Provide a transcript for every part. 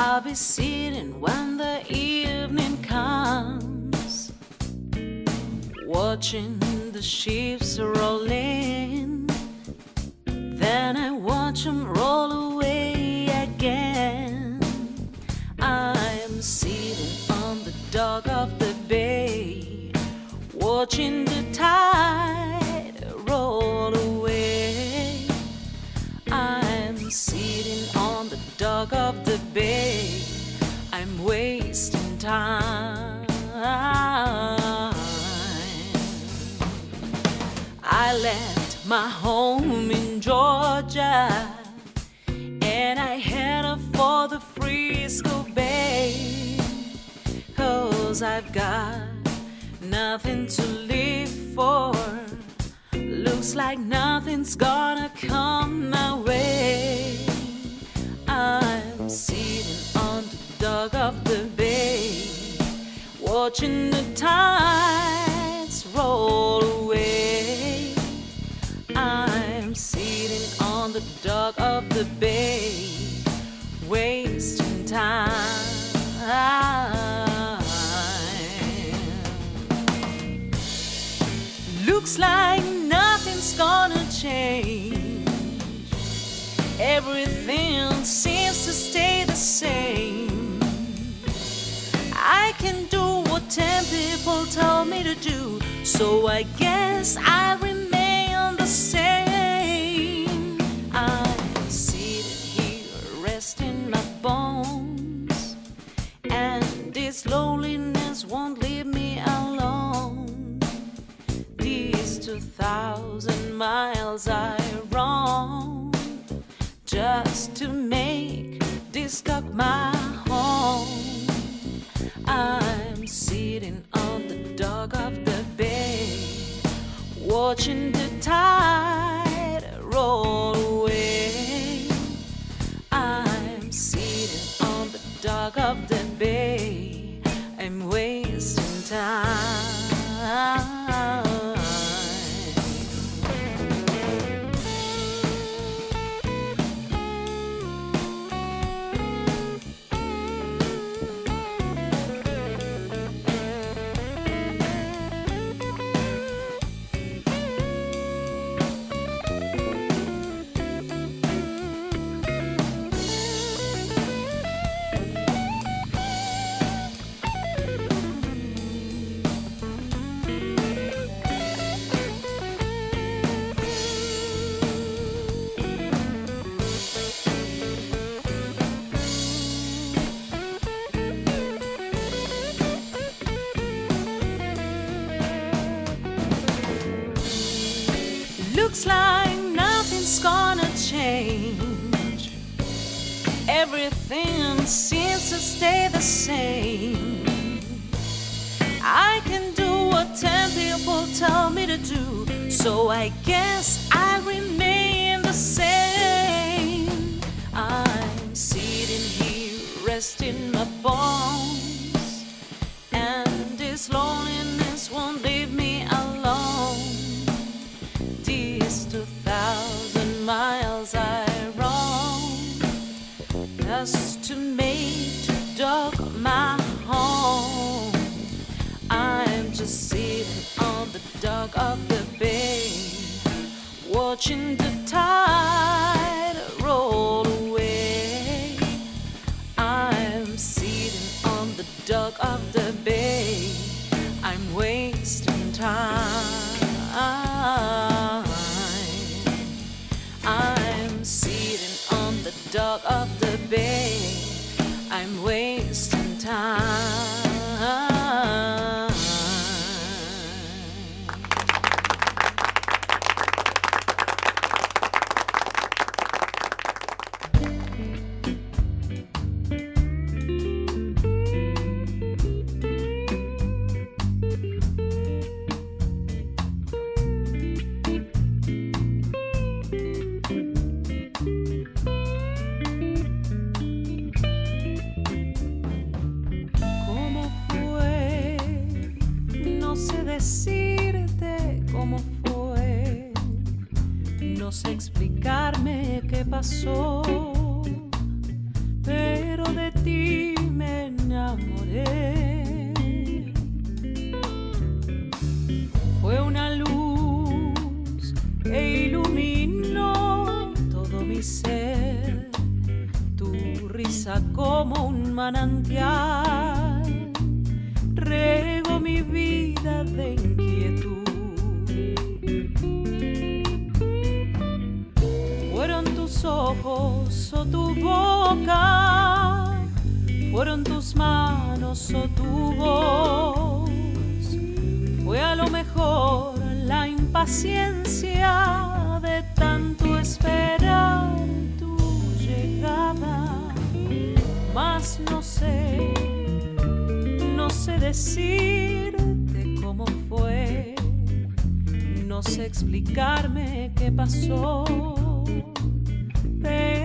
I'll be sitting when the evening comes, watching the ships roll in. Then I watch them roll away Cause I've got nothing to live for. Looks like nothing's gonna come my way. I'm sitting on the dock of the bay, watching the tides roll away. I'm sitting on the dock of the bay, wasting time. Like nothing's gonna change. Everything seems to stay the same. I can do what ten people tell me to do, so I guess I on the dock of the bay, watching the tide roll away. I'm sitting on the dock of the bay, I'm wasting time. Tell me to do, so I guess I remain the same. I'm sitting here, resting my bones, and this loneliness won't leave me alone. These two thousand miles I roam just to make to dog my dock of the bay, watching the tide roll away. I'm sitting on the dock of the bay, I'm wasting time. I'm sitting on the dock of como un manantial. Rego mi vida de inquietud. Fueron tus ojos o tu boca, fueron tus manos o tu voz. Fue a lo mejor la impaciencia de tanto esperar no sé, no sé decirte cómo fue, no sé explicarme qué pasó, pero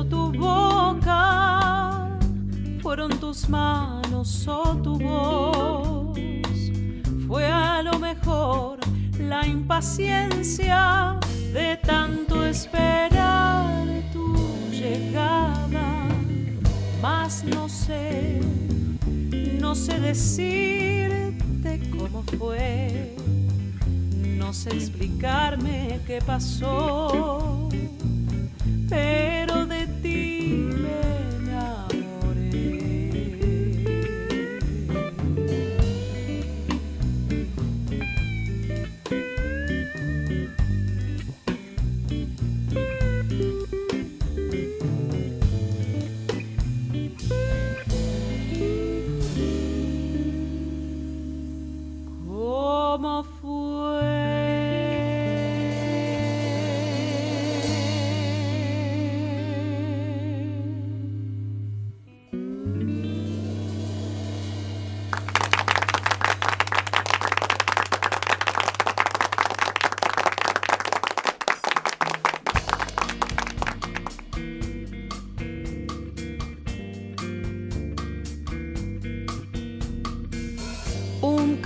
tu boca, fueron tus manos o tu voz. Fue a lo mejor la impaciencia de tanto esperar tu llegada, mas no sé, no sé decirte cómo fue. No sé explicarme qué pasó, pero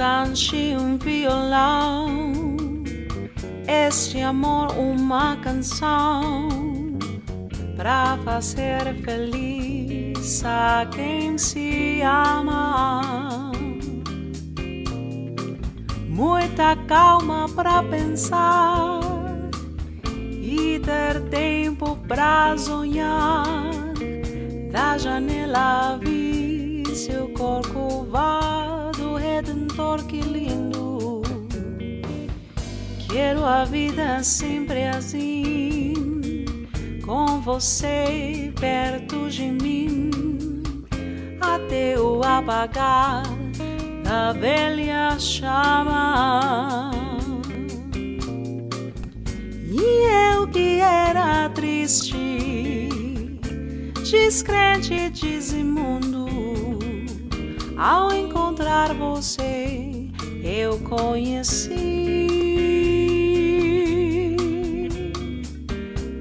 canche, um violão. Este amor, uma canção para fazer feliz a quem se ama. Muita calma para pensar e ter tempo para sonhar. Da janela vi seu corcovado redentor, que lindo. Quero a vida sempre assim, com você perto de mim, até o apagar da velha chama. E eu que era triste, descrente desimundo, ao encontrar você, eu conheci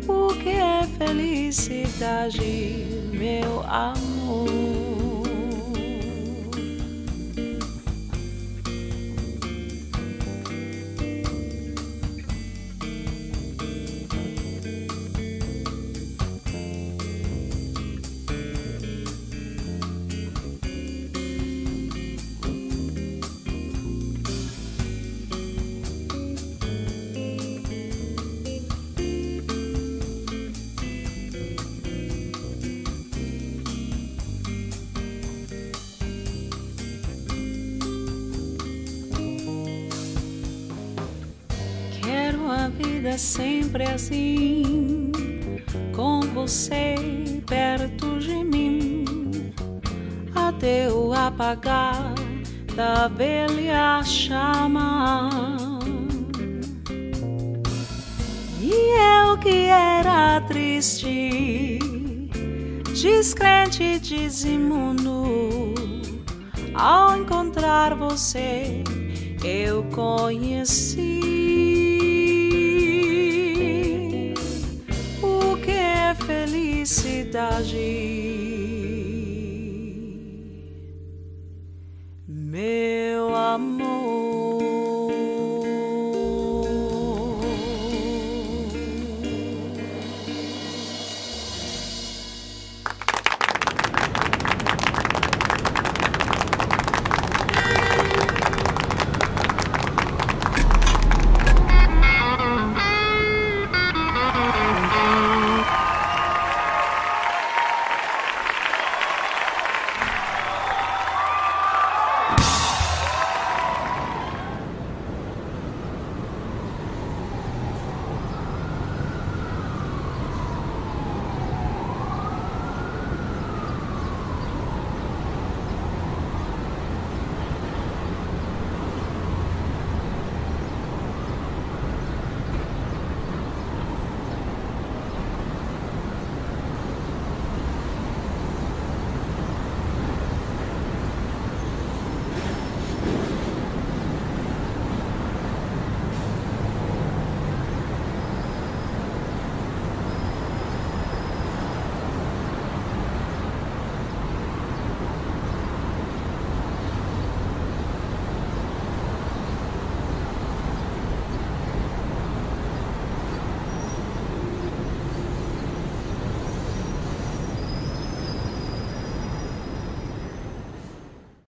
o que é felicidade, meu amor. Vida sempre assim, com você perto de mim, até o apagar da velha chama. E eu que era triste, descrente, desimundo, ao encontrar você, eu conheci